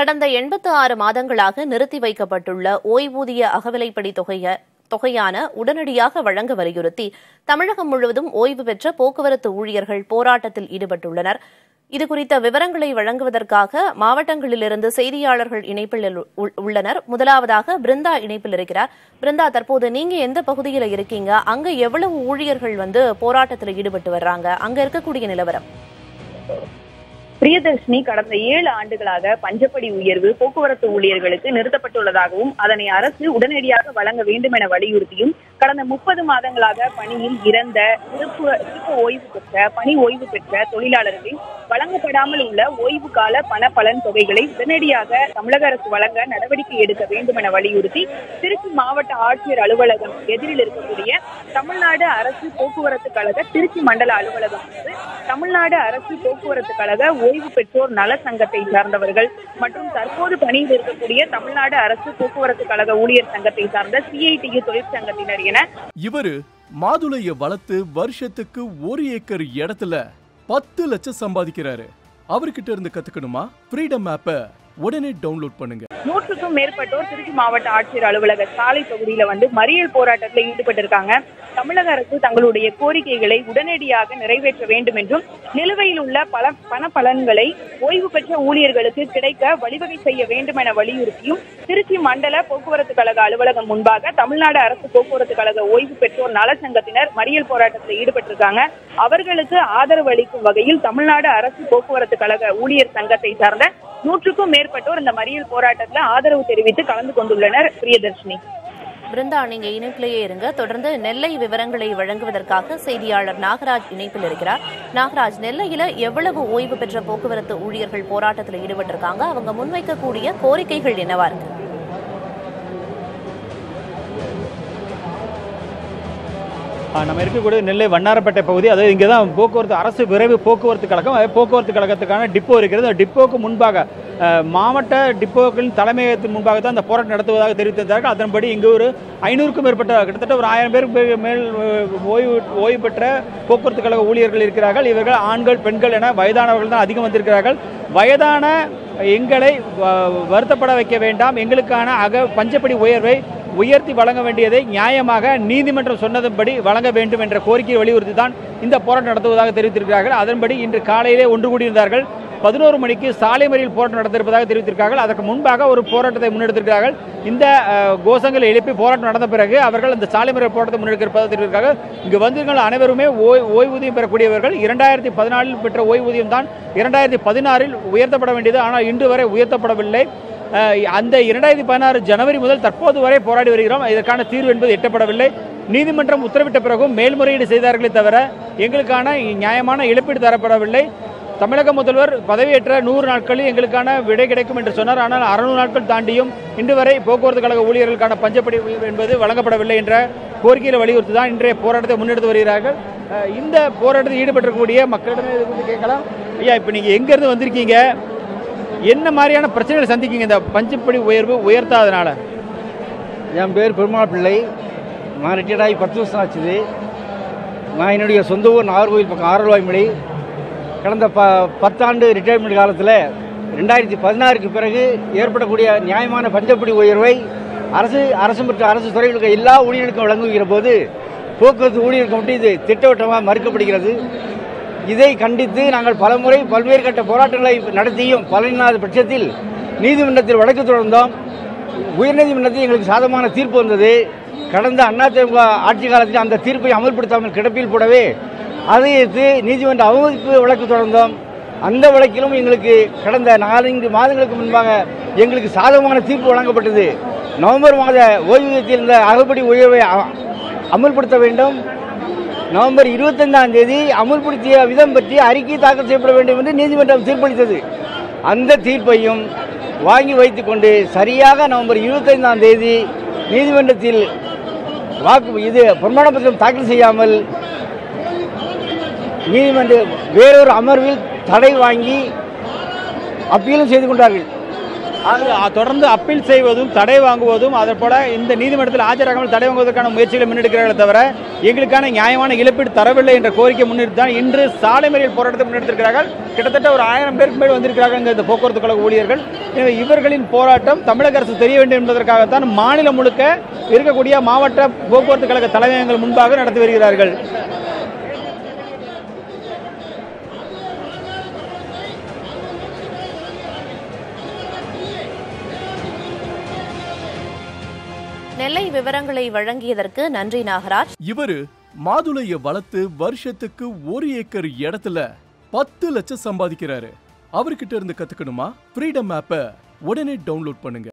கடந்த எண்பத்து ஆறு மாதங்களாக நிறுத்தி வைக்கப்பட்டுள்ள ஓய்வூதிய அகவிலைப்படி தொகைய தொகையான உடனடியாக வழங்க வலியுறுத்தி தமிழகம் முழுவதும் ஓய்வு பெற்ற போக்குவரத்து ஊழியர்கள் போராட்டத்தில் ஈடுபட்டுள்ளனர். இதுகுறித்த விவரங்களை வழங்குவதற்காக மாவட்டங்களிலிருந்து செய்தியாளர்கள் இணைப்பில் உள்- உள்ளனர். முதலாவதாக பிருந்தா இணைப்பில் இருக்கிறார். பிருந்தா தற்போது நீங்க எந்த பகுதியில் இருக்கீங்க? அங்க எவ்வளவு ஊழியர்கள் வந்து போராட்டத்தில் ஈடுபட்டு வர்றாங்க? அங்க இருக்கக்கூடிய நிலவரம். பிரியதர்ஷினி கடந்த ஏழு ஆண்டுகளாக பஞ்சப்படி உயர்வு போக்குவரத்து ஊழியர்களுக்கு நிறுத்தப்பட்டுள்ளதாகவும் அதனை அரசு உடனடியாக வழங்க வேண்டும் என வலியுறுத்தியும் கடந்த முப்பது மாதங்களாக பணியில் இறந்த சிறப்பு சிறப்பு ஓய்வு பெற்ற பணி ஓய்வு பெற்ற தொழிலாளர்களின் வழங்கப்படாமல் உள்ள ஓய்வு கால பண பலன் தொகைகளை உடனடியாக தமிழக அரசு வழங்க நடவடிக்கை எடுக்க வேண்டும் என வலியுறுத்தி திருச்சி மாவட்ட ஆட்சியர் அலுவலகம் எதிரில் இருக்கக்கூடிய தமிழ்நாடு அரசு போக்குவரத்து கழக திருச்சி மண்டல அலுவலகம் வந்து தமிழ்நாடு அரசு போக்குவரத்து கழக ஓய்வு பெற்றோர் நல சங்கத்தை சார்ந்தவர்கள் மற்றும் தற்போது பணியில் இருக்கக்கூடிய தமிழ்நாடு அரசு போக்குவரத்து கழக ஊழியர் சங்கத்தை சார்ந்த சிஐடியு தொழிற்சங்கத்தினர் என இவரு மாதுளைய வளர்த்து வருஷத்துக்கு ஒரு ஏக்கர் இடத்துல பத்து லட்சம் சம்பாதிக்கிறாரு. அவர்கிட்ட இருந்து கத்துக்கணுமா? ஃப்ரீடம் ஆப்ப உடனே டவுன்லோட் பண்ணுங்க. நூற்றுக்கும் மேற்பட்டோர் திருச்சி மாவட்ட ஆட்சியர் அலுவலக சாலை தொகுதியில வந்து மறியல் போராட்டத்தில் ஈடுபட்டிருக்காங்க. தமிழக அரசு தங்களுடைய கோரிக்கைகளை உடனடியாக நிறைவேற்ற வேண்டும் என்றும் நிலுவையில் உள்ள பல பண பலன்களை ஓய்வு பெற்ற ஊழியர்களுக்கு கிடைக்க வழிவகை செய்ய வேண்டும் என வலியுறுத்தியும் திருச்சி மண்டல போக்குவரத்து கழக அலுவலகம் முன்பாக தமிழ்நாடு அரசு போக்குவரத்து கழக ஓய்வு பெற்றோர் நலச்சங்கத்தினர் மறியல் போராட்டத்தில் ஈடுபட்டிருக்காங்க. அவர்களுக்கு ஆதரவு அளிக்கும் வகையில் தமிழ்நாடு அரசு போக்குவரத்து கழக ஊழியர் சங்கத்தை சார்ந்த நூற்றுக்கும் மேற்பட்டோர் இந்த மறியல் போராட்டத்தில் ஆதரவு தெரிவித்து கலந்து கொண்டுள்ளனர் பிரியதர்ஷினி. பிருந்தா நீங்க இணைப்பிலேயே இருங்க. தொடர்ந்து நெல்லை விவரங்களை வழங்குவதற்காக செய்தியாளர் நாகராஜ் இணைப்பில் இருக்கிறார். நாகராஜ் நெல்லையில எவ்வளவு ஓய்வு பெற்ற போக்குவரத்து ஊழியர்கள் போராட்டத்தில் ஈடுபட்டிருக்காங்க? அவங்க முன்வைக்கக்கூடிய கோரிக்கைகள் என்னவா இருக்கு? நம்ம இருக்கக்கூடிய நெல்லை வண்ணாரப்பேட்டை பகுதி அதாவது இங்கே தான் போக்குவரத்து அரசு விரைவு போக்குவரத்து கழகம் போக்குவரத்து கழகத்துக்கான டிப்போ இருக்கிறது அந்த டிப்போக்கு முன்பாக மாவட்ட டிப்போக்களின் தலைமையகத்தின் முன்பாக தான் அந்த போராட்டம் நடத்துவதாக தெரிவித்திருந்தார்கள். அதன்படி இங்கு ஒரு ஐநூறுக்கும் மேற்பட்ட கிட்டத்தட்ட ஒரு ஆயிரம் பேருக்கு மேல் ஓய்வு ஓய்வு பெற்ற போக்குவரத்து கழக ஊழியர்கள் இருக்கிறார்கள். இவர்கள் ஆண்கள் பெண்கள் என வயதானவர்கள் தான் அதிகம் வந்திருக்கிறார்கள். வயதான எங்களை வ- வருத்தப்பட வைக்க வேண்டாம். எங்களுக்கான அக பஞ்சப்படி உயர்வை உயர்த்தி வழங்க வேண்டியதை நியாயமாக நீதிமன்றம் சொன்னதன்படி வழங்க வேண்டும் என்ற கோரிக்கையை வலியுறுத்தி தான் இந்த போராட்டம் நடத்துவதாக தெரிவித்திருக்கிறார்கள். அதன்படி இன்று காலையிலே ஒன்று கூடியிருந்தார்கள். பதினோரு மணிக்கு சாலை மறியல் போராட்டம் நடத்திருப்பதாக தெரிவித்திருக்கார்கள் அதற்கு முன்பாக ஒரு போராட்டத்தை முன்னெடுத்திருக்கிறார்கள். இந்த கோஷங்களை எழுப்பி போராட்டம் நடந்த பிறகு அவர்கள் அந்த சாலை மறியல் போராட்டத்தை முன்னெடுக்கிறதாக தெரிவித்திருக்காங்க இங்கு வந்திருக்கிற அனைவருமே ஓய் ஓய்வூதியம் பெறக்கூடியவர்கள். இரண்டாயிரத்தி பதினாலில் பெற்ற ஓய்வூதியம் தான் இரண்டாயிரத்தி பதினாறில் உயர்த்தப்பட வேண்டியது. ஆனால் இன்று வரை உயர்த்தப்படவில்லை. அந்த இரண்டாயிரத்தி பதினாறு ஜனவரி முதல் தற்போது வரை போராடி வருகிறோம். இதற்கான தீர்வு என்பது எட்டப்படவில்லை. நீதிமன்றம் உத்தரவிட்ட பிறகும் மேல்முறையீடு செய்தார்களே தவிர எங்களுக்கான நியாயமான இழப்பீடு தரப்படவில்லை. தமிழக முதல்வர் பதவியேற்ற நூறு நாட்களில் எங்களுக்கான விடை கிடைக்கும் என்று சொன்னார். ஆனால் அறுநூறு நாட்கள் தாண்டியும் இன்று வரை போக்குவரத்து கழக ஊழியர்களுக்கான பஞ்சப்படி என்பது வழங்கப்படவில்லை என்ற கோரிக்கையில் வலியுறுத்தி தான் இன்றைய போராட்டத்தை முன்னெடுத்து வருகிறார்கள். இந்த போராட்டத்தில் ஈடுபட்டிருக்கக்கூடிய மக்களிடமே இது குறித்து கேட்கலாம். ஐயா இப்போ நீங்கள் எங்கேருந்து வந்திருக்கீங்க? என்ன மாதிரியான பிரச்சனைகளை சந்திக்கிங்க இந்த பஞ்சப்படி உயர்வு உயர்த்தாதனால? என் பேர் பெருமாள் பிள்ளை. நான் ரிட்டையர்ட் ஆகி பத்து வருஷம் ஆச்சுது. நான் என்னுடைய சொந்த ஊர் நாகர்கோவில் பக்கம் ஆரல்வாய்மொழி. கடந்த ப பத்தாண்டு ரிட்டையர்மெண்ட் காலத்தில் ரெண்டாயிரத்தி பதினாறுக்கு பிறகு ஏற்படக்கூடிய நியாயமான பஞ்சப்படி உயர்வை அரசு அரசு மற்றும் அரசு துறைகளுக்கு எல்லா ஊழியர்களுக்கும் வழங்குகிற போது போக்குவரத்து ஊழியர் மட்டும் இது திட்டவட்டமாக மறுக்கப்படுகிறது. இதை கண்டித்து நாங்கள் பலமுறை பல்வேறு கட்ட போராட்டங்களை நடத்தியும் பலனில்லாத பட்சத்தில் நீதிமன்றத்தில் வழக்கு தொடர்ந்தோம். உயர்நீதிமன்றத்தில் எங்களுக்கு சாதமான தீர்ப்பு வந்தது. கடந்த அதிமுக ஆட்சி காலத்தில் அந்த தீர்ப்பை அமல்படுத்தாமல் கிடப்பில் போடவே அதை எதிர்த்து நீதிமன்ற அவமதிப்பு வழக்கு தொடர்ந்தோம். அந்த வழக்கிலும் எங்களுக்கு கடந்த நான்கு மாதங்களுக்கு முன்பாக எங்களுக்கு சாதகமான தீர்ப்பு வழங்கப்பட்டது. நவம்பர் மாத ஓய்வூதியத்தில் இருந்த அகப்படி உயர்வை அமல்படுத்த வேண்டும். நவம்பர் இருபத்தைந்தாம் தேதி அமுல்படுத்திய விதம் பற்றி அறிக்கை தாக்கல் செய்யப்பட வேண்டும் என்று நீதிமன்றம் தீர்ப்பளித்தது. அந்த தீர்ப்பையும் வாங்கி வைத்துக்கொண்டு சரியாக நவம்பர் இருபத்தைந்தாம் தேதி நீதிமன்றத்தில் வாக்கு இது பிரமாண பத்திரம் தாக்கல் செய்யாமல் நீதிமன்ற வேறொரு அமர்வில் தடை வாங்கி அப்பீலும் செய்து கொண்டார்கள். அது தொடர்ந்து அப்பீல் செய்வதும் தடை வாங்குவதும் அதே போல இந்த நீதிமன்றத்தில் ஆஜராகாமல் தடை வாங்குவதற்கான முயற்சிகளை முன்னெடுக்கிறார்களே தவிர எங்களுக்கான நியாயமான இழப்பீடு தரவில்லை என்ற கோரிக்கை முன்னிறுத்தி தான் இன்று சாலை மறியல் போராட்டத்தை முன்னெடுத்திருக்கிறார்கள். கிட்டத்தட்ட ஒரு ஆயிரம் பேருக்கு மேல் வந்திருக்கிறார்கள் இந்த போக்குவரத்து கழக ஊழியர்கள். எனவே இவர்களின் போராட்டம் தமிழக அரசு தெரிய வேண்டும் என்பதற்காகத்தான் மாநிலம் முழுக்க இருக்கக்கூடிய மாவட்ட போக்குவரத்து கழக தலைமையகங்கள் முன்பாக நடத்தி வருகிறார்கள். நெல்லை விவரங்களை வழங்கியதற்கு நன்றி நாகராஜ். இவரு மாதுளைய வளர்த்து வருஷத்துக்கு ஒரு ஏக்கர் இடத்துல பத்து லட்சம் சம்பாதிக்கிறாரு. அவர்கிட்ட இருந்து கத்துக்கணுமா? ஃப்ரீடம் ஆப்பை உடனே டவுன்லோட் பண்ணுங்க.